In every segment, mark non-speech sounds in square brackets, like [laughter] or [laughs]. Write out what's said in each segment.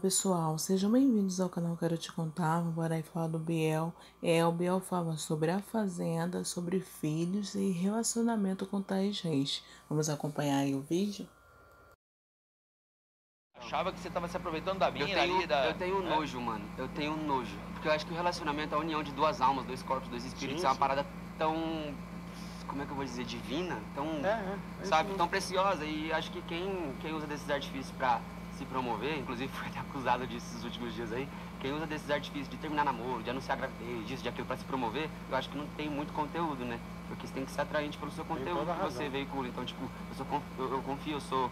pessoal, sejam bem-vindos ao canal Quero Te Contar. Bora aí falar do Biel. É, o Biel fala sobre a fazenda, sobre filhos e relacionamento com Thaís Reis. Vamos acompanhar aí o vídeo? Achava que você tava se aproveitando da mina eu tenho, ali, da... Eu tenho é? nojo, mano. Eu tenho nojo. Porque eu acho que o relacionamento é a união de duas almas, dois corpos, dois espíritos. Sim, é uma sim. parada tão... Como é que eu vou dizer? Divina? Tão... É, é, é sabe? Tão preciosa. E acho que quem, quem usa desses artifícios pra se promover, inclusive [laughs] foi até acusado disso esses últimos dias aí, quem usa desses artifícios de terminar namoro, de anunciar gravidez, disso, de aquilo pra se promover, eu acho que não tem muito conteúdo, né? Porque você tem que ser atraente pelo seu conteúdo que você veicula. Então, tipo, eu, sou, conf- eu, eu confio, eu sou.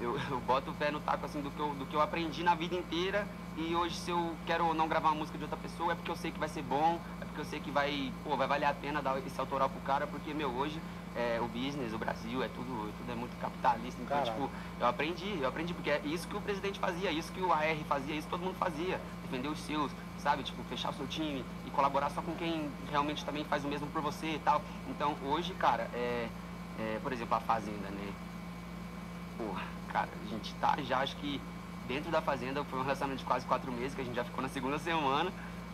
Eu, [laughs] eu boto o pé no taco assim do que, eu, do que eu aprendi na vida inteira e hoje se eu quero ou não gravar uma música de outra pessoa é porque eu sei que vai ser bom, é porque eu sei que vai, pô, vai valer a pena dar esse autoral pro cara, porque, meu, hoje é, o business, o Brasil, é tudo, tudo é muito capitalista. Então, tipo, eu aprendi, eu aprendi, porque é isso que o presidente fazia, isso que o AR fazia, isso todo mundo fazia. Defender os seus, sabe? Tipo, fechar o seu time e colaborar só com quem realmente também faz o mesmo por você e tal. Então, hoje, cara, é, é, por exemplo, a Fazenda, né? Porra, cara, a gente tá já, acho que dentro da Fazenda foi um relacionamento de quase quatro meses, que a gente já ficou na segunda semana.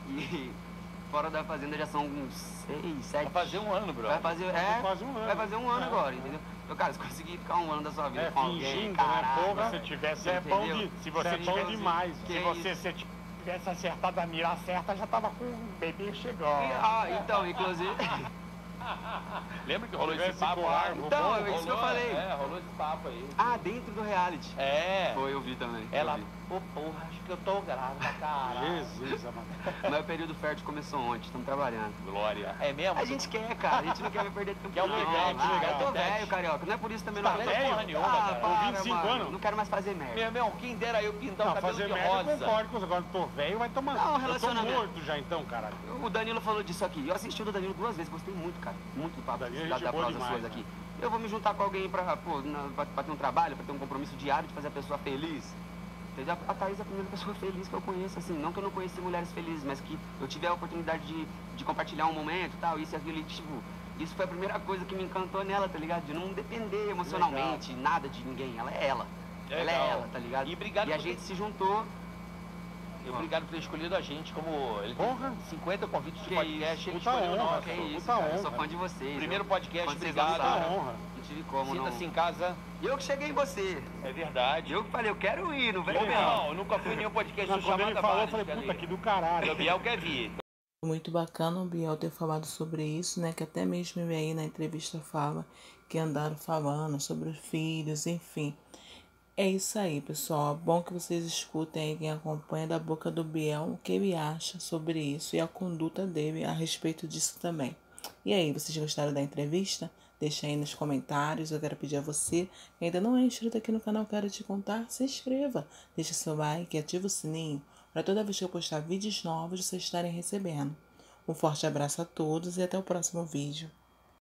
E [laughs] fora da Fazenda já são uns seis, sete. Vai fazer um ano, bro. Vai fazer, é, quase um ano. vai fazer um ano É, agora, entendeu? Então, cara, se conseguir ficar um ano da sua vida É, com alguém, caralho, né? Se você tivesse, é bom de, se você Você é bom demais. Se você se tivesse acertado a mira certa, já tava com o bebê chegando. Ah, então, inclusive. [laughs] [laughs] Lembra que rolou esse papo lá? árvore, Então, Rolou, é isso que eu falei. É, rolou esse papo aí. Ah, dentro do reality. É. Foi, eu vi também. eu Ela, vi. pô, porra, acho que eu tô grávida, [laughs] caralho. Jesus, amado. Mas o período fértil começou ontem, estamos trabalhando. Glória. É mesmo? A gente quer, cara, a gente não quer perder tempo. Quer o Ah, legal. Eu tô Tete. velho, carioca. Não é por isso também Tá não. velho porra nenhuma, ah, cara. para, Com 25 mano. anos. Não quero mais fazer merda. Meu irmão, quem dera eu pintar o Não, cabelo fazer de merda eu rosa. concordo com você. Agora eu tô velho, vai tomar. Não, eu tô relacionamento. morto já então, caralho. O Danilo falou disso aqui. Eu assisti o do Danilo duas vezes, gostei muito, cara. Muito é da, da prosa demais, suas né? aqui. Eu vou me juntar com alguém pra ter um trabalho, pra ter um compromisso diário de fazer a pessoa feliz. Entendeu? A Thaís é a primeira [laughs] pessoa feliz que eu conheço, assim, não que eu não conheci mulheres felizes, mas que eu tive a oportunidade de, de compartilhar um momento e tal, isso e aquilo, e, tipo, isso foi a primeira coisa que me encantou nela, tá ligado? De não depender emocionalmente, nada de ninguém, ela é ela. Ela é Legal. ela, tá ligado? E E a gente se juntou. E Obrigado por ter escolhido a gente como. Ele tem Porra. 50 convites de Que podcast, ele escolheu honra, nós. Que Puta isso, cara, eu sou honra. fã de vocês. Primeiro podcast, quando vocês obrigado. Avisaram, honra. Não tive como, não. Sinta-se em casa. E eu que cheguei em você. É verdade. Eu que falei, eu quero ir, não vem não. irmão, eu nunca fui em nenhum podcast Não, do quando ele Chamada falou, eu falei, quer puta, que do caralho. Gabriel quer vir. Muito bacana o Biel ter falado sobre isso, né? Que até mesmo ele aí na entrevista fala que andaram falando sobre os filhos, enfim. É isso aí, pessoal. Bom que vocês escutem aí quem acompanha da boca do Biel o que ele acha sobre isso e a conduta dele a respeito disso também. E aí, vocês gostaram da entrevista? Deixa aí nos comentários. Eu quero pedir a você que ainda não é inscrito aqui no canal Quero Te Contar, se inscreva. Deixa seu like e ativa o sininho para toda vez que eu postar vídeos novos vocês estarem recebendo. Um forte abraço a todos e até o próximo vídeo.